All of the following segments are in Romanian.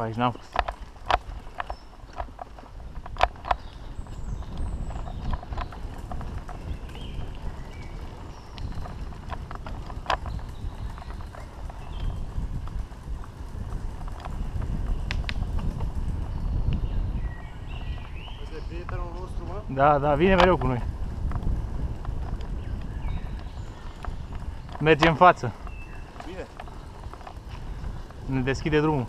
aici n-am fost. Ăsta e prietenul nostru, mă? Da, da, vine mereu cu noi. Merge în față, Bine. ne deschide drumul.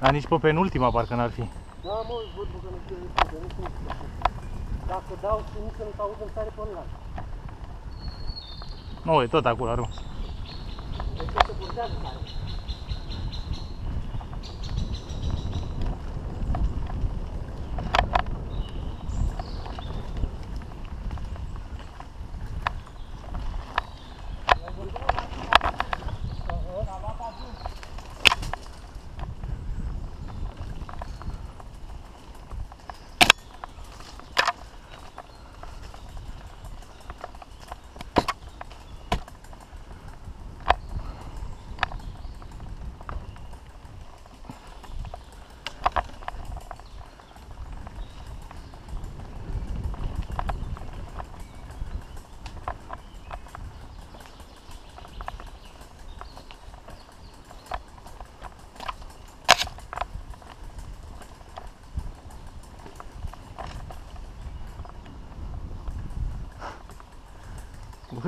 Dar nici pe penultima parcă n-ar fi. Da, mă, văd că nu știu nici nu știu nici Dacă dau și nici nu-ți aud în sare pe online. Nu, e tot acolo a rămas. Deci se burdează sare.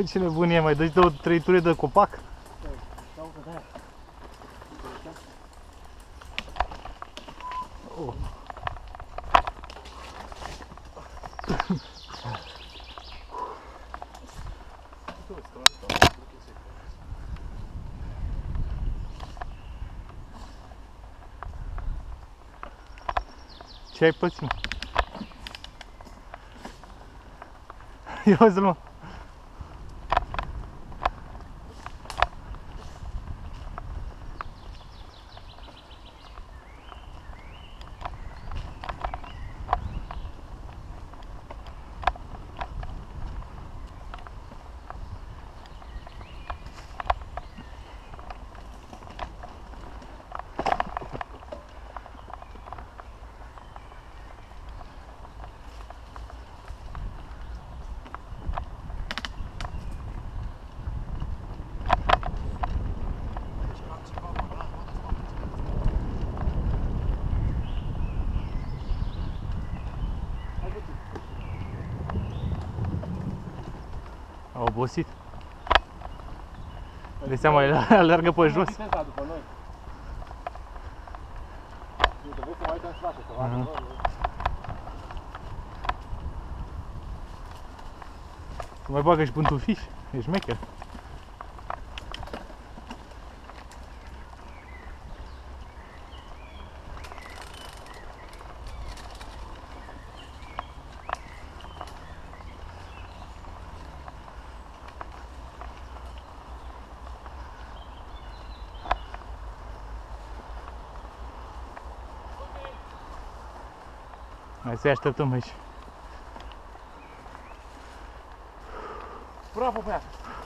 Bă, ce nebun e, mai dă două, trei ture de copac? Stau că de-aia. Oh. Ce ai pățit? mă? Ia uzi mă. A obosit. De seama, el alergă pe jos. Viteza după noi. Uite, vezi că mai uită în spate, să vadă. Mhm. bă, bă. Să mai bagă și pântufiș. E șmecher. Mas esta também. Prova, Beto.